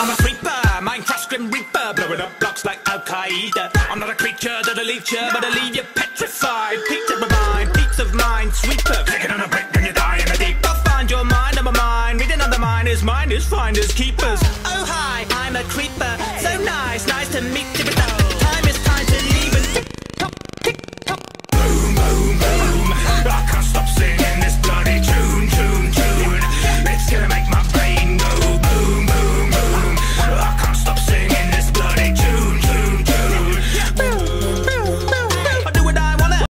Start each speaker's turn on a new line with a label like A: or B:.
A: I'm a creeper, Minecraft Grim Reaper, blowing up blocks like Al Qaeda. I'm not a creature that'll eat you, but I'll leave you petrified. Peaks of mind, peaks of mind, sweeper. Taking on a break and you die in a deep. I'll find your mind, I'm mind. Reading on the mind is mine is finders keepers. Oh hi, I'm a creeper. So nice, nice to meet you.